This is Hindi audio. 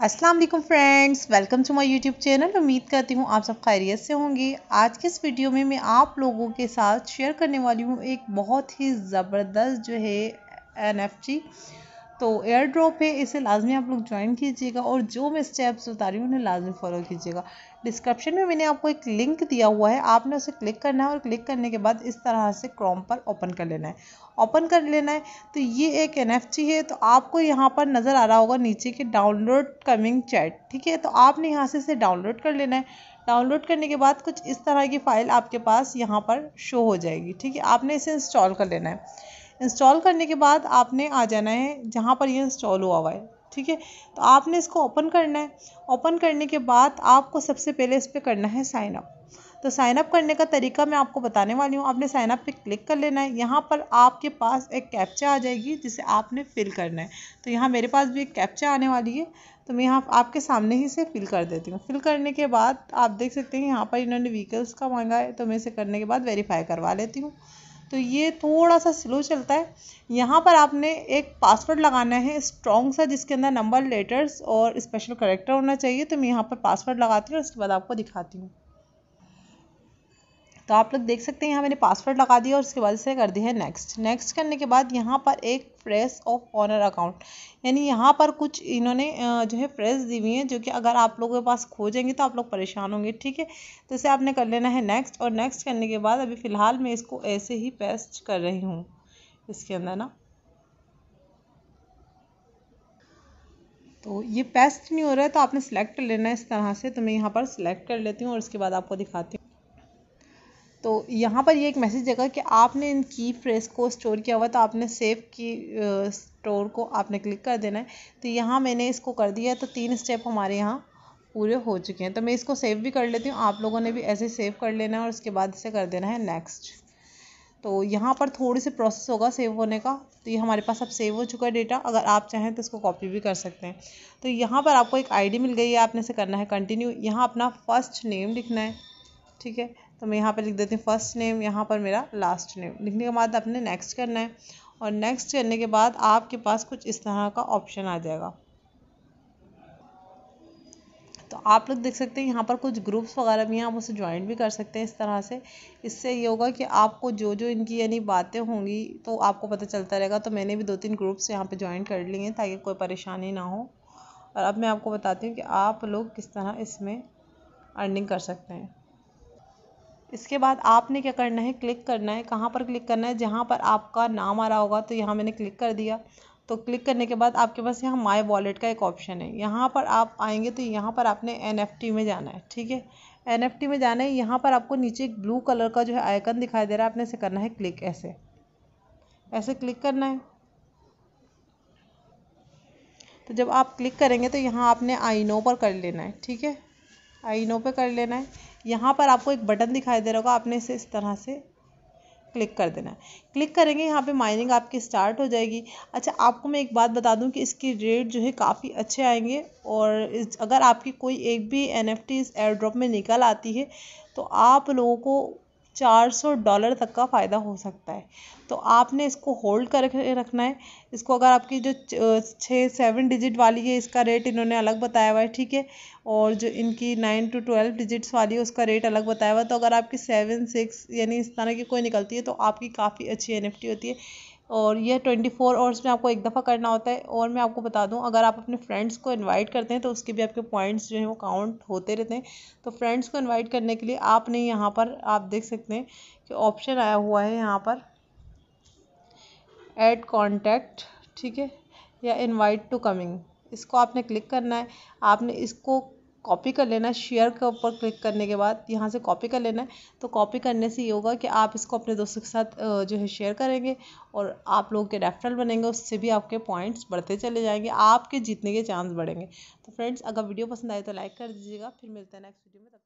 अस्सलाम वालेकुम friends, welcome to my YouTube channel. उम्मीद करती हूँ आप सब खैरियत से होंगे। आज के इस वीडियो में मैं आप लोगों के साथ शेयर करने वाली हूँ एक बहुत ही ज़बरदस्त जो है एन तो एयर ड्रॉप है इसे लाजमी आप लोग ज्वाइन कीजिएगा और जो मैं स्टेप्स बता रही हूँ, उन्हें लाजमी फॉलो कीजिएगा। डिस्क्रिप्शन में मैंने आपको एक लिंक दिया हुआ है आपने उसे क्लिक करना है और क्लिक करने के बाद इस तरह से क्रोम पर ओपन कर लेना है। ओपन कर लेना है तो ये एक एन है तो आपको यहाँ पर नज़र आ रहा होगा नीचे के डाउनलोड कमिंग चैट ठीक है? तो आपने यहाँ से इसे डाउनलोड कर लेना है। डाउनलोड करने के बाद कुछ इस तरह की फ़ाइल आपके पास यहाँ पर शो हो जाएगी, ठीक है? आपने इसे इंस्टॉल कर लेना है। इंस्टॉल करने के बाद आपने आ जाना है जहाँ पर ये इंस्टॉल हुआ हुआ है, ठीक है? तो आपने इसको ओपन करना है। ओपन करने के बाद आपको सबसे पहले इस पर करना है साइन अप। तो साइन अप करने का तरीका मैं आपको बताने वाली हूँ। आपने साइन अप पे क्लिक कर लेना है। यहाँ पर आपके पास एक कैप्चा आ जाएगी जिसे आपने फिल करना है। तो यहाँ मेरे पास भी एक कैप्चा आने वाली है। तो मैं यहाँ आपके सामने ही से फिल कर देती हूँ। फिल करने के बाद आप देख सकते हैं यहाँ पर इन्होंने व्हीकल्स का मांगा है। तो मैं इसे करने के बाद वेरीफाई करवा लेती हूँ। तो ये थोड़ा सा स्लो चलता है। यहाँ पर आपने एक पासवर्ड लगाना है स्ट्रॉन्ग सा, जिसके अंदर नंबर लेटर्स और स्पेशल करेक्टर होना चाहिए। तो मैं यहाँ पर पासवर्ड लगाती हूँ उसके बाद आपको दिखाती हूँ। तो आप लोग देख सकते हैं, यहाँ मैंने पासवर्ड लगा दिया और उसके बाद से कर दिया है नेक्स्ट नेक्स्ट करने के बाद यहाँ पर एक फ्रेश ऑफ़ ऑनर अकाउंट यानी यहाँ पर कुछ इन्होंने जो है फ्रेश दी हुई है, जो कि अगर आप लोगों के पास खोजेंगे तो आप लोग परेशान होंगे, ठीक है? तो इसे आपने कर लेना है नेक्स्ट और नेक्स्ट करने के बाद अभी फ़िलहाल मैं इसको ऐसे ही पेस्ट कर रही हूँ, इसके अंदर ना। तो ये पेस्ट नहीं हो रहा है तो आपने सेलेक्ट कर लेना है इस तरह से तो मैं यहाँ पर सिलेक्ट कर लेती हूँ और उसके बाद आपको दिखाती हूँ। तो यहाँ पर ये एक मैसेज देगा कि आपने इन की फ्रेस को स्टोर किया हुआ तो आपने सेव की स्टोर को आपने क्लिक कर देना है। तो यहाँ मैंने इसको कर दिया तो तीन स्टेप हमारे यहाँ पूरे हो चुके हैं। तो मैं इसको सेव भी कर लेती हूँ, आप लोगों ने भी ऐसे सेव कर लेना है और उसके बाद इसे कर देना है नेक्स्ट तो यहाँ पर थोड़ी सी प्रोसेस होगा सेव होने का तो ये हमारे पास अब सेव हो चुका है डेटा अगर आप चाहें तो इसको कॉपी भी कर सकते हैं। तो यहाँ पर आपको एक आईडी मिल गई है, आपने इसे करना है कंटिन्यू यहाँ अपना फ़र्स्ट नेम लिखना है, ठीक है? तो मैं यहाँ पर लिख देती हूँ फ़र्स्ट नेम यहाँ पर मेरा लास्ट नेम लिखने के बाद आपने नेक्स्ट करना है और नेक्स्ट करने के बाद आपके पास कुछ इस तरह का ऑप्शन आ जाएगा। तो आप लोग देख सकते हैं यहाँ पर कुछ ग्रुप्स वगैरह भी हैं, आप उसे ज्वाइन भी कर सकते हैं इस तरह से। इससे ये होगा कि आपको जो जो इनकी यानी बातें होंगी तो आपको पता चलता रहेगा। तो मैंने भी दो तीन ग्रुप्स यहाँ पे ज्वाइन कर लिए हैं ताकि कोई परेशानी ना हो। और अब मैं आपको बताती हूँ कि आप लोग किस तरह इसमें अर्निंग कर सकते हैं। इसके बाद आपने क्या करना है? क्लिक करना है। कहाँ पर क्लिक करना है? जहाँ पर आपका नाम आ रहा होगा तो यहाँ मैंने क्लिक कर दिया। तो क्लिक करने के बाद आपके पास यहाँ माई वॉलेट का एक ऑप्शन है। यहाँ पर आप आएँगे तो यहाँ पर आपने एनएफटी में जाना है, ठीक है? एनएफटी में जाना है। यहाँ पर आपको नीचे एक ब्लू कलर का जो है आइकन दिखाई दे रहा है। आपने इसे करना है क्लिक ऐसे। ऐसे क्लिक करना है। तो जब आप क्लिक करेंगे तो यहाँ आपने आई नो पर कर लेना है, ठीक है? आई नो पे कर लेना है। यहाँ पर आपको एक बटन दिखाई दे रहा होगा आपने इसे इस तरह से क्लिक कर देना है। क्लिक करेंगे यहाँ पे माइनिंग आपकी स्टार्ट हो जाएगी। अच्छा आपको मैं एक बात बता दूँ कि इसकी रेट जो है काफ़ी अच्छे आएँगे और इस, अगर आपकी कोई एक भी एन एफ़ टी इस एयर ड्रॉप में निकल आती है तो आप लोगों को चार सौ डॉलर तक का फ़ायदा हो सकता है। तो आपने इसको होल्ड कर रखना है। इसको अगर आपकी जो छः सेवन डिजिट वाली है इसका रेट इन्होंने अलग बताया हुआ है, ठीक है? और जो इनकी नाइन टू ट्वेल्व डिजिट्स वाली है, उसका रेट अलग बताया हुआ है। तो अगर आपकी सेवन सिक्स यानी इस तरह की कोई निकलती है तो आपकी काफ़ी अच्छी एनएफटी होती है। और यह ट्वेंटी फोर आवर्स में आपको एक दफ़ा करना होता है। और मैं आपको बता दूँ, अगर आप अपने फ्रेंड्स को इनवाइट करते हैं तो उसके भी आपके पॉइंट्स जो हैं, वो काउंट होते रहते हैं। तो फ्रेंड्स को इनवाइट करने के लिए आपने यहाँ पर आप देख सकते हैं कि ऑप्शन आया हुआ है यहाँ पर। ऐड कॉन्टैक्ट ठीक है? या इनवाइट टू कमिंग इसको आपने क्लिक करना है। आपने इसको कॉपी कर लेना है शेयर के ऊपर क्लिक करने के बाद, यहाँ से कॉपी कर लेना है तो कॉपी करने से ये होगा कि आप इसको अपने दोस्तों के साथ जो है शेयर करेंगे और आप लोगों के रेफरल बनेंगे, उससे भी आपके पॉइंट्स बढ़ते चले जाएँगे, आपके जीतने के चांस बढ़ेंगे। तो फ्रेंड्स अगर वीडियो पसंद आए तो लाइक कर दीजिएगा, फिर मिलते हैं नेक्स्ट वीडियो में, तब